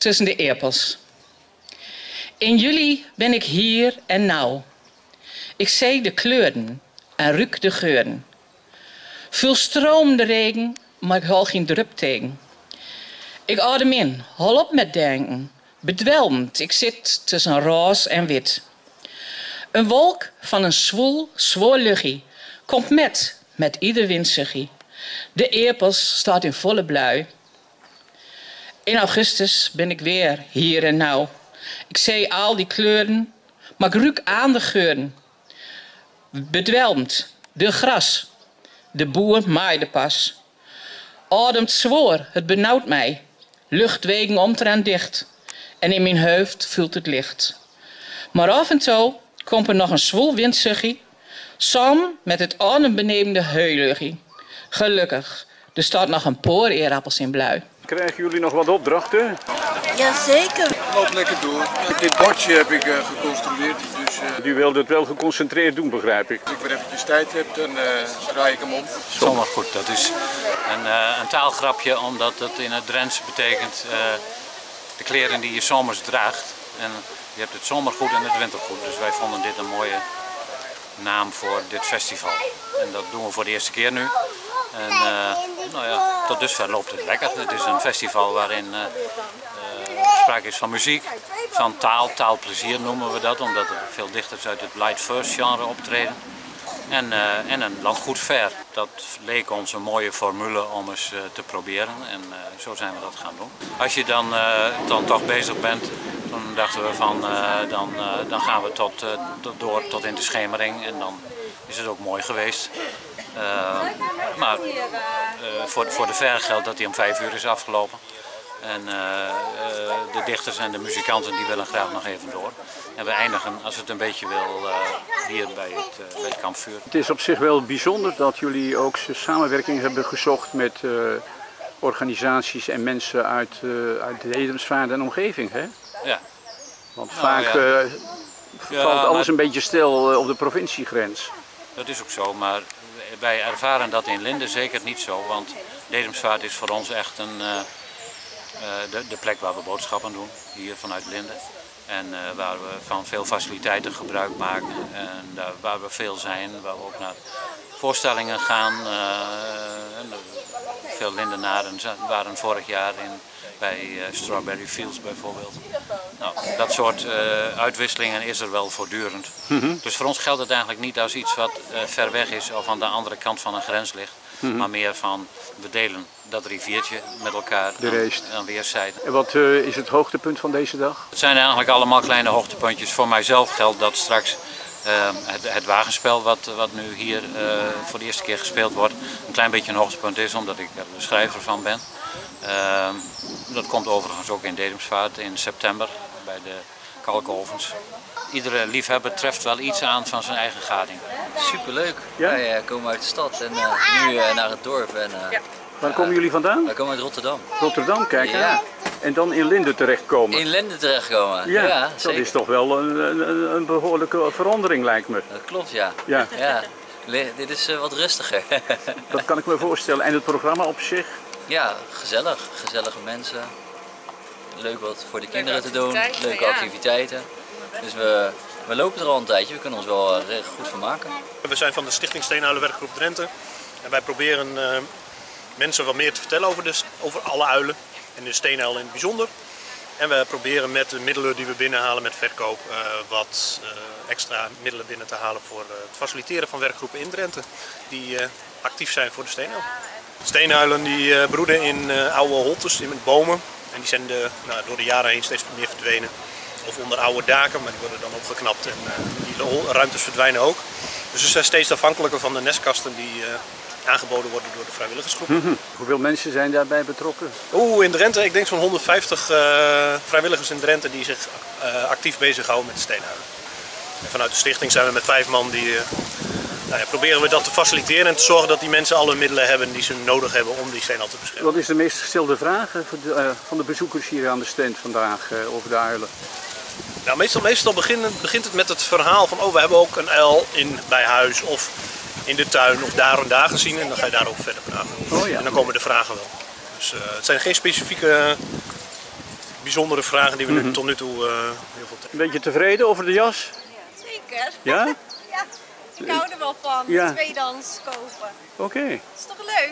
tussen de eerpels. In juli ben ik hier en nou. Ik zie de kleuren en ruik de geuren. Veel stromende regen, maar ik hou geen drup. Ik adem in, hol op met denken. Bedwelmd, ik zit tussen roze en wit. Een wolk van een zwoel, zwoel luchtje komt met, met ieder windsuggie. De eerpels staat in volle blui. In augustus ben ik weer hier en nou. Ik zie al die kleuren, maar ik ruik aan de geuren. Bedwelmd, de gras, de boer maaide pas. Ademt zwoer, het benauwt mij. Luchtwegen omtrent dicht. En in mijn hoofd voelt het licht. Maar af en toe komt er nog een zwoel windsuggie. Samen met het adembenemende heuluggie. Gelukkig, er staat nog een poor eerappels in blui. Krijgen jullie nog wat opdrachten? Jazeker. loopt lekker door. Dit bordje heb ik uh, geconstrueerd, dus uh, U wilde het wel geconcentreerd doen, begrijp ik. als ik weer even tijd heb, dan uh, draai ik hem om. Zomergoed, dat is een, uh, een taalgrapje omdat het in het Drents betekent uh, de kleren die je zomers draagt. En je hebt het zomergoed en het wintergoed, dus wij vonden dit een mooie naam voor dit festival. En dat doen we voor de eerste keer nu. En uh, nou ja, tot dusver loopt het lekker. Het is een festival waarin uh, uh, sprake is van muziek, van taal, taalplezier noemen we dat, omdat er veel dichters uit het light first genre optreden. En, en een landgoedfair. Dat leek ons een mooie formule om eens te proberen en zo zijn we dat gaan doen. Als je dan, dan toch bezig bent, dan dachten we van dan, dan gaan we tot, tot, door tot in de schemering en dan is het ook mooi geweest. Uh, maar uh, voor, voor de ver geldt dat hij om vijf uur is afgelopen. En uh, de dichters en de muzikanten die willen graag nog even door. En we eindigen, als het een beetje wil, hier bij het, bij het kampvuur. Het is op zich wel bijzonder dat jullie ook samenwerking hebben gezocht met organisaties en mensen uit, uit de Edemsvaart en omgeving. Hè? Ja. Want nou, vaak ja. valt ja, alles maar... een beetje stil op de provinciegrens. Dat is ook zo, maar wij ervaren dat in Linden zeker niet zo, want Dedemsvaart is voor ons echt een, uh, uh, de, de, plek waar we boodschappen doen, hier vanuit Linden. En uh, waar we van veel faciliteiten gebruik maken en waar we veel zijn, waar we ook naar voorstellingen gaan. Veel Lindenaren waren vorig jaar in, bij Strawberry Fields bijvoorbeeld. Nou, dat soort uh, uitwisselingen is er wel voortdurend. Mm -hmm. Dus voor ons geldt het eigenlijk niet als iets wat uh, ver weg is of aan de andere kant van een grens ligt. Mm -hmm. Maar meer van, we delen dat riviertje met elkaar de aan, aan weerszijden. En wat is het hoogtepunt van deze dag? Het zijn eigenlijk allemaal kleine hoogtepuntjes. Voor mijzelf geldt dat straks het, het, wagenspel wat, wat nu hier voor de eerste keer gespeeld wordt een klein beetje een hoogtepunt is omdat ik er de schrijver van ben. dat komt overigens ook in Dedemsvaart in september bij de kalkovens. Iedere liefhebber treft wel iets aan van zijn eigen gading. Superleuk. Ja? Wij uh, komen uit de stad en uh, nu uh, naar het dorp. En, ja. Waar komen jullie vandaan? Wij komen uit Rotterdam. Rotterdam, kijk ja. En dan in Linden terechtkomen. In Linden terechtkomen, ja. ja dat is toch wel een, een, een, behoorlijke verandering lijkt me. Dat klopt, ja. ja. ja. Dit is wat rustiger. dat kan ik me voorstellen. En het programma op zich? Ja, gezellig. Gezellige mensen leuk wat voor de kinderen te doen, leuke activiteiten. Dus we, we lopen er al een tijdje, we kunnen ons wel uh, goed van maken. We zijn van de Stichting Steenuilenwerkgroep Drenthe en wij proberen uh, mensen wat meer te vertellen over, de, over alle uilen en de steenuil in het bijzonder. En we proberen met de middelen die we binnenhalen met verkoop uh, wat extra middelen binnen te halen voor het faciliteren van werkgroepen in Drenthe die actief zijn voor de steenuil. Steenuilen die broeden in oude holtes, in bomen. En die zijn de, nou, door de jaren heen steeds meer verdwenen. Of onder oude daken, maar die worden dan opgeknapt en die ruimtes verdwijnen ook. Dus we zijn steeds afhankelijker van de nestkasten die aangeboden worden door de vrijwilligersgroep. Mm -hmm. Hoeveel mensen zijn daarbij betrokken? Oeh, in Drenthe, ik denk zo'n 150 uh, vrijwilligers in Drenthe die zich actief bezighouden met de steenhuilen. En vanuit de stichting zijn we met vijf man die nou ja, proberen we dat te faciliteren en te zorgen dat die mensen alle middelen hebben die ze nodig hebben om die steenal te beschermen. Wat is de meest gestelde vraag de, van de bezoekers hier aan de stand vandaag over de uilen? Nou, meestal, meestal begint, begint het met het verhaal van oh, we hebben ook een uil in, bij huis of in de tuin of daar en daar gezien en dan ga je daarover verder praten. Oh, ja. En dan komen de vragen wel. Dus uh, het zijn geen specifieke bijzondere vragen die we nu tot nu toe eh, heel veel Een beetje tevreden over de jas? Zeker. Ja? Ja, ik hou er wel van. Ja. Tweedehands kopen. Oké. Dat is toch leuk?